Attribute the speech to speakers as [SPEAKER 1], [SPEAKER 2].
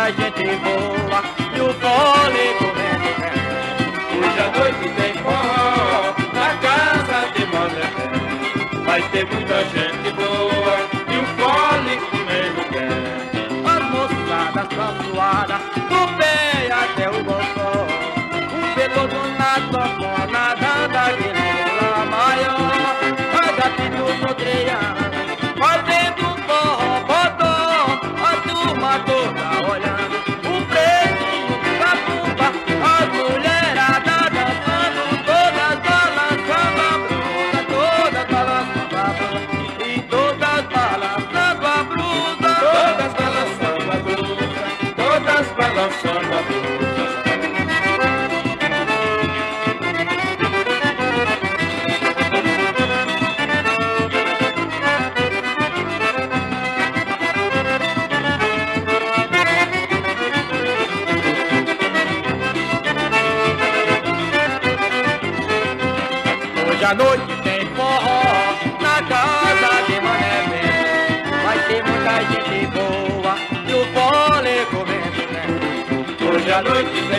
[SPEAKER 1] muita gente boa e o cole comendo bem.
[SPEAKER 2] Hoje a noite tem pó na casa de Mané. Vai ter muita gente
[SPEAKER 1] Hoje à noite tem forró na casa de Mané Bento. Vai ter muita gente boa e o fôlego vem. Né?
[SPEAKER 2] Hoje à noite tem